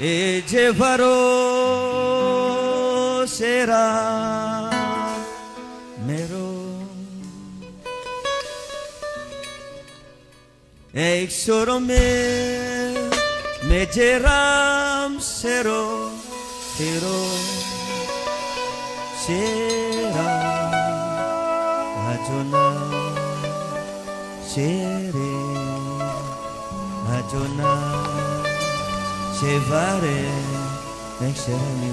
এ যে ভরো সেরা, মেরো। এক সরমে মেজে রাম সেরো, ফেরো। সেরা ভজনা সেরে ভজনা llevaré en mi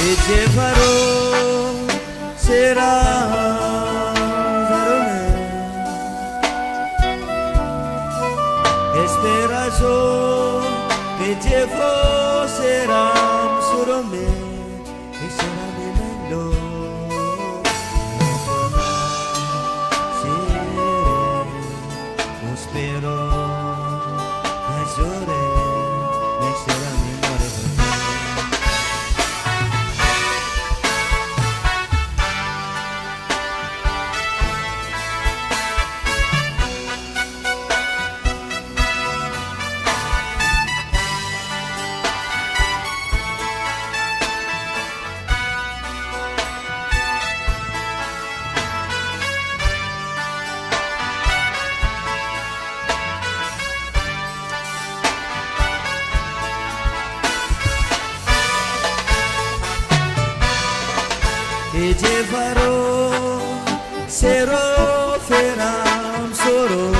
E te llevaré será Espera yo que llevo será surome. Y será serám sorom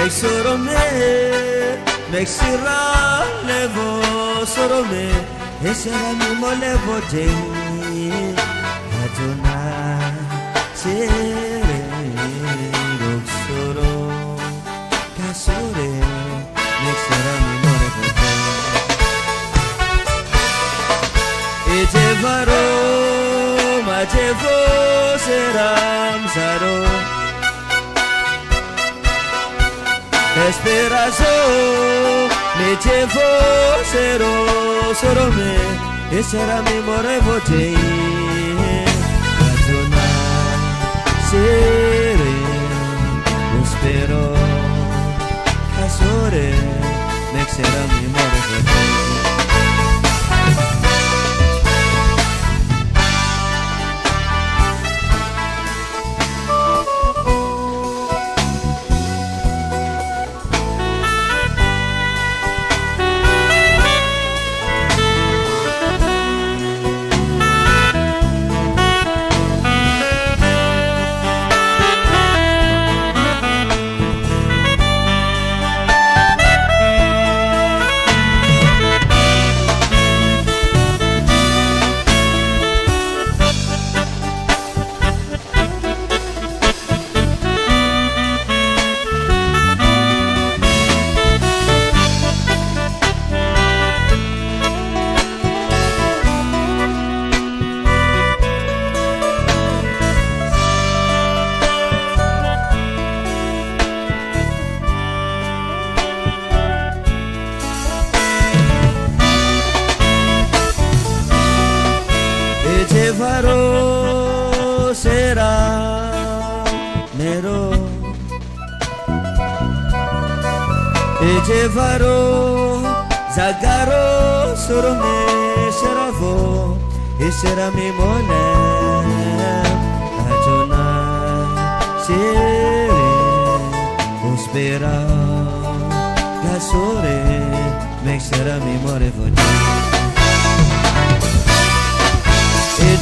Ey sorome Mexira levo sorome Esera mi mo levo jeni Adona Sere Rok soro mo levo Eje varo blessed arms adore. Esperazo, me llevo cero, cero me, e sarà mi morevo te. Patrona, sere, lo spero, casore, me sarà mi morevo te. Τσεβαρό, ζαγκαρό, σορόμε, σεραβό, ύστερα μη Ατζονά, κατζονά, σερε, ουσπερά, κασόρε, με ξέρα.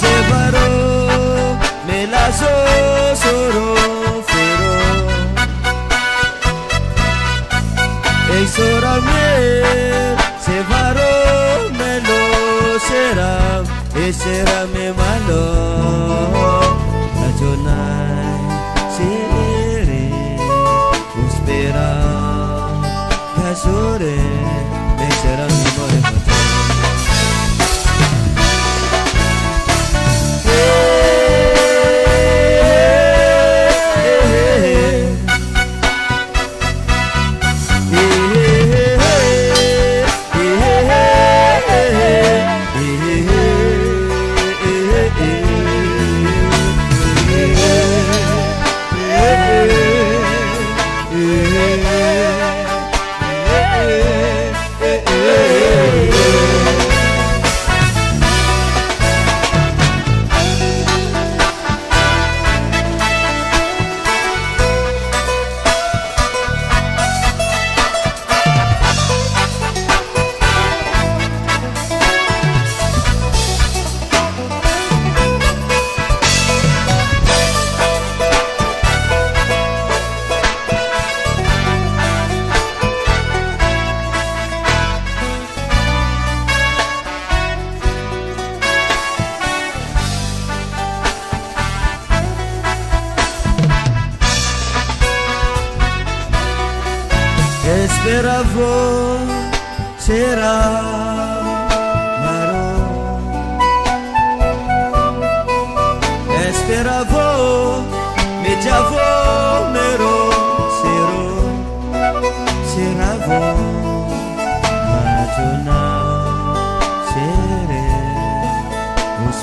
Τσεβαρό, ε, μελαζό, σορο, φερό, Ei sora mie, se varo melo sera, e sera me malo. La jona sere, uspera, la sore.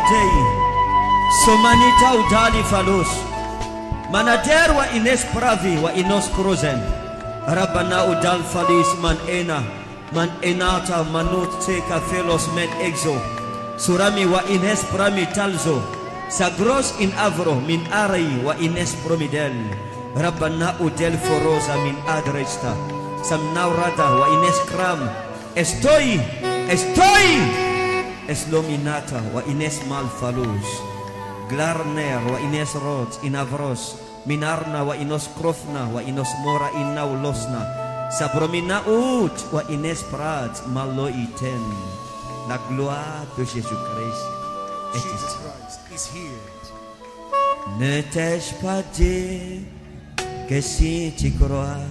tei. Somanita udali falos. Manader wa ines pravi wa inos krozen. rabana udal falis man ena. Man enata manut teka felos men exo. Surami wa ines prami talzo. Sagros in avro min arai wa ines promidel. Rabbana udel forosa min adresta. Samnaurada wa ines kram. Estoy, estoy. Eslominata wa ines malfalus. Glarner wa ines rods inavros. Minarna wa inos krofna wa inos mora inaulosna. Sabromina ut wa ines prat malo iten. La gloire de Jésus-Christ est Jesus ici. Christ is here. Ne t'ai-je pas dit que si tu crois,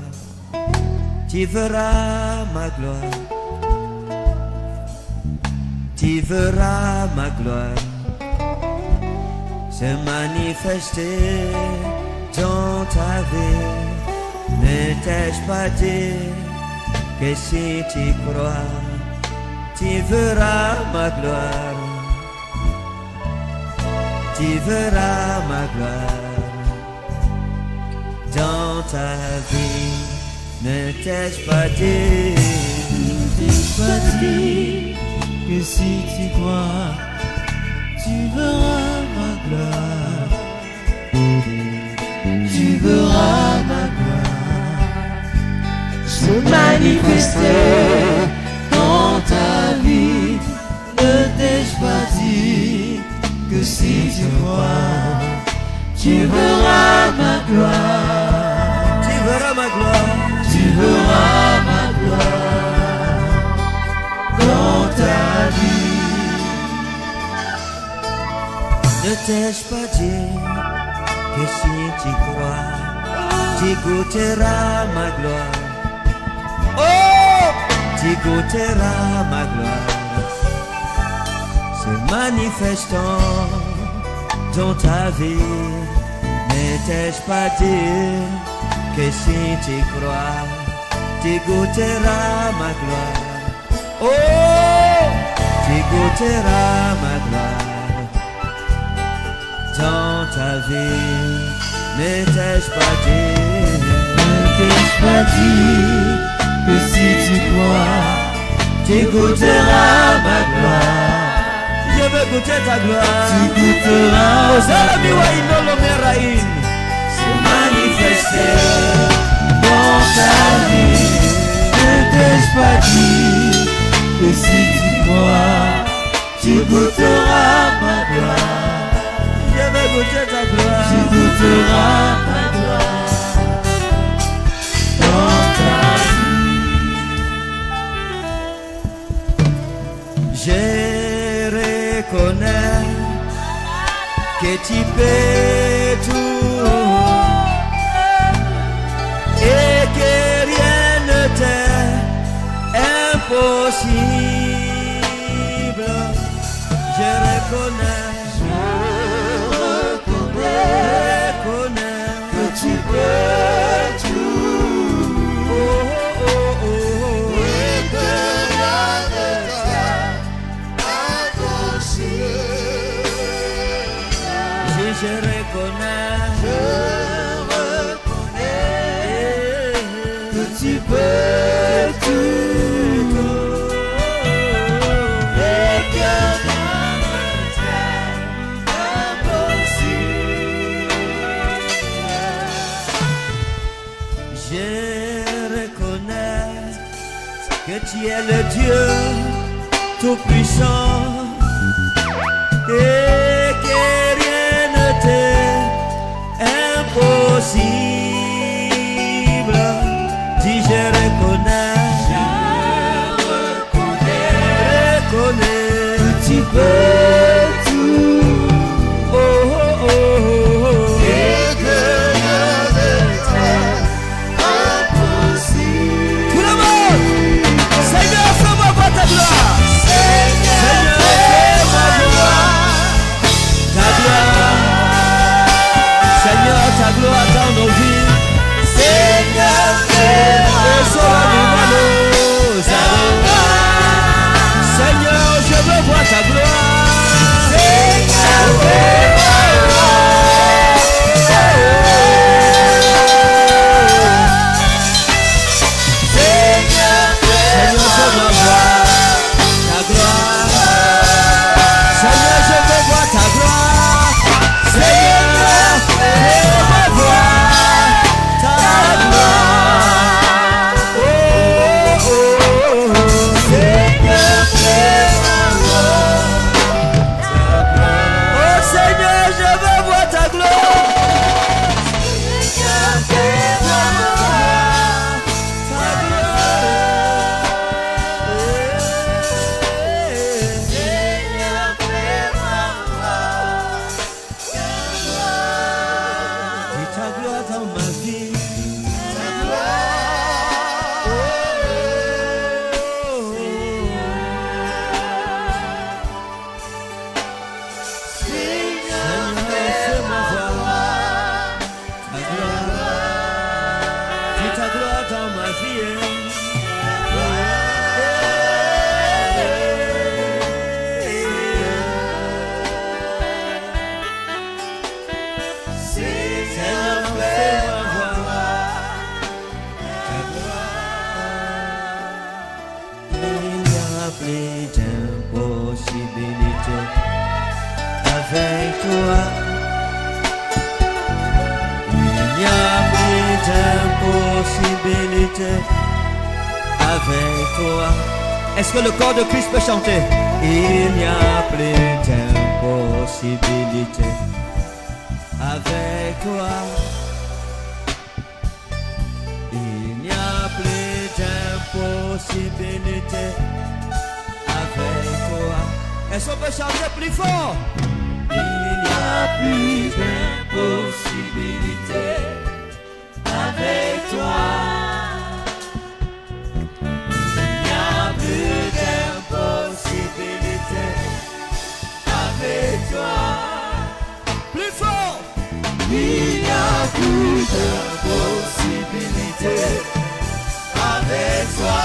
tu verras ma gloire. Tu verras ma gloire se manifester dans ta vie. Ne t'ai-je pas dit que si tu crois, tu verras ma gloire. Tu verras ma gloire dans ta vie. Ne t'ai-je pas dit? T'ai pas que si tu crois, tu verras ma gloire. Tu verras ma gloire se manifester dans ta vie. Ne t'ai-je pas dit que si tu crois, tu verras ma gloire? Tu verras ma gloire. Tu verras ma gloire dans ta Ne t'ai-je pas dit que si tu crois, tu goûteras ma gloire? Oh, tu goûteras ma gloire. Se manifestant dans ta vie, ne t'ai-je pas dit que si tu crois, tu goûteras ma gloire? Oh, tu goûteras ma gloire dans ta vie. Ne t'ai-je pas dit Ne t'ai-je pas dit que si tu crois, tu goûteras ma gloire. Je veux goûter ta gloire. Tu goûteras inolo merain. se manifester dans ta vie. Ne t'ai-je pas dit que si tu crois, tu goûteras ma gloire. Goûter ta gloire. Tu goûteras ma gloire dans ta Je reconnais que tu peux tout et que rien ne t'est impossible. Je reconnais, Je, reconnais, que tu peux tout. Dieu Tout-Puissant possibilité avec toi. Est-ce que le corps de Christ peut chanter? Il n'y a plus d'impossibilité avec toi. Il n'y a plus d'impossibilité avec toi. Est-ce qu'on peut chanter plus fort? Il n'y a plus d'impossibilité avec toi. Il n'y a plus d'impossibilité avec toi. Plus fort. Il n'y a plus d'impossibilité avec toi.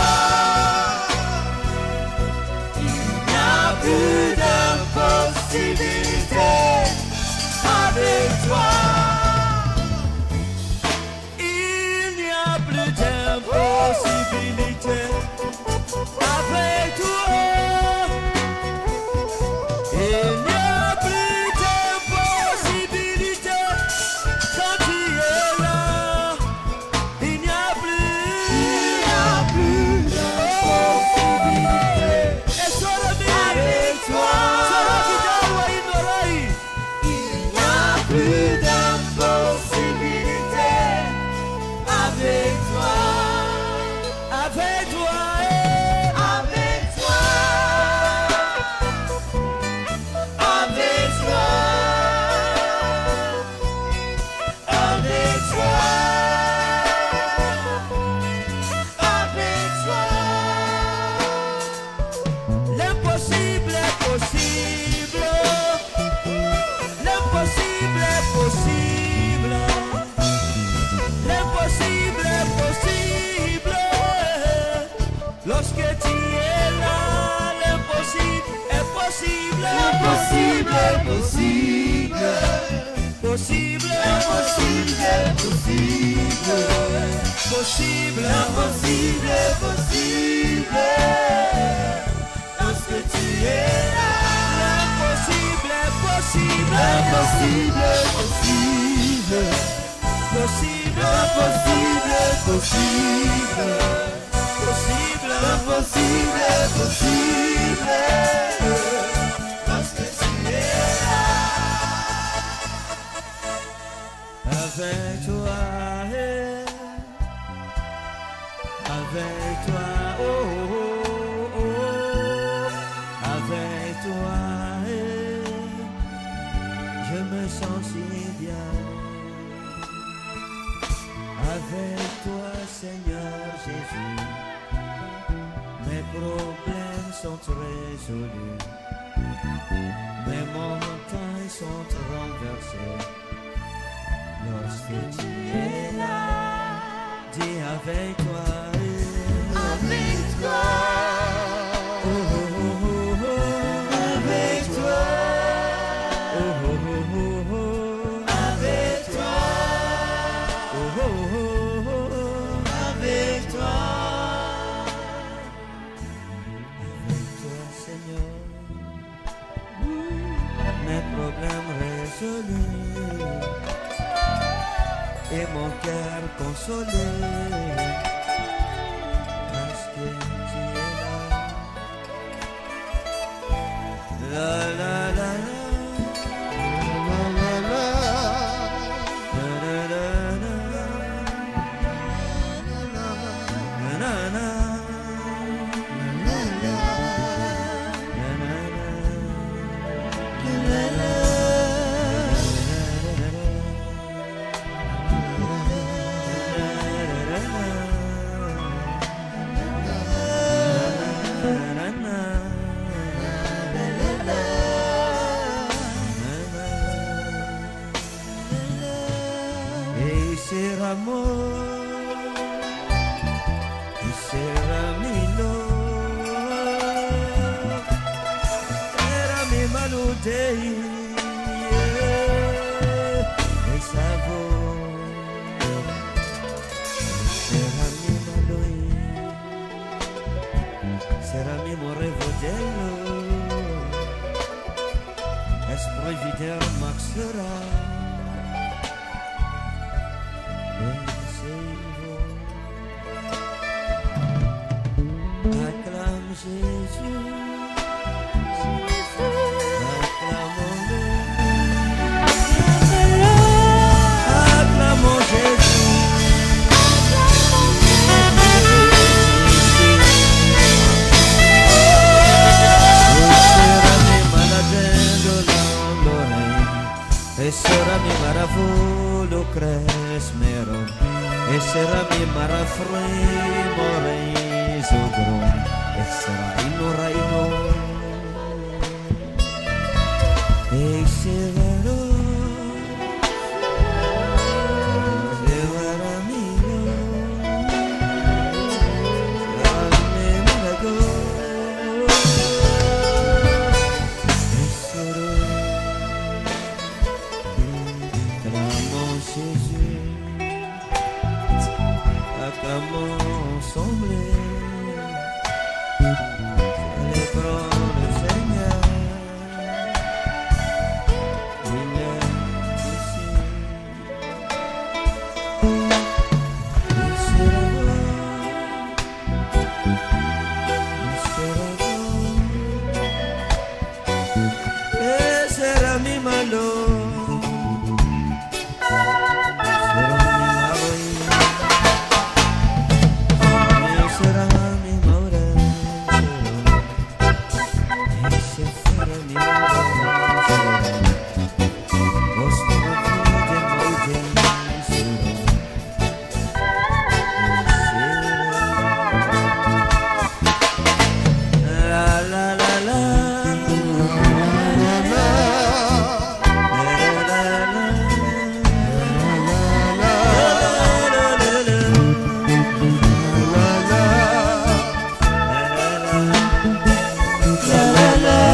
soleil. ser amor y será mi no era mi mano de el sabor será mi mano será mi morrevo es Essera mi maravolo cresmero Essera mi marafrei Hello.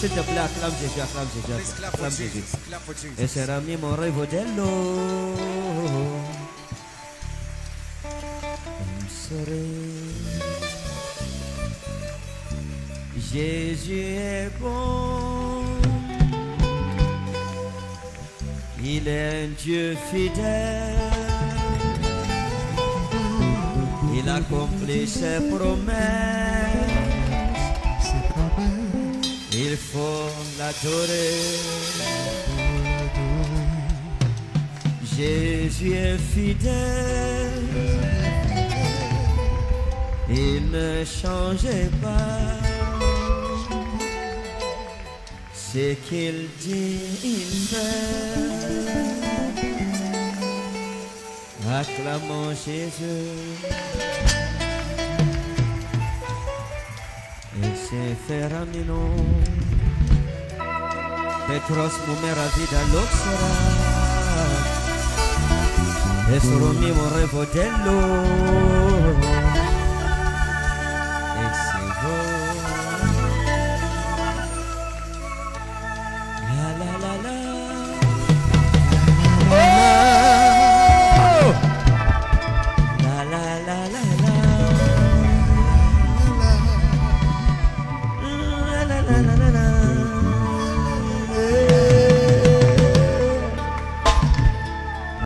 S'il te plaît, acclame Jésus, acclame Jésus, acclame Jésus. Jesus. Clap for Jesus. E serami more vodello. Sore. Jésus est bon. Il est un Dieu fidèle. Il accomplit ses promesses. Il. Jésus est fidèle. Il ne changeait pas. Ce qu'il dit, il fait. Acclamons Jésus. e se ferramino Petros mu mera vida loxera Esoro mi vorrei potello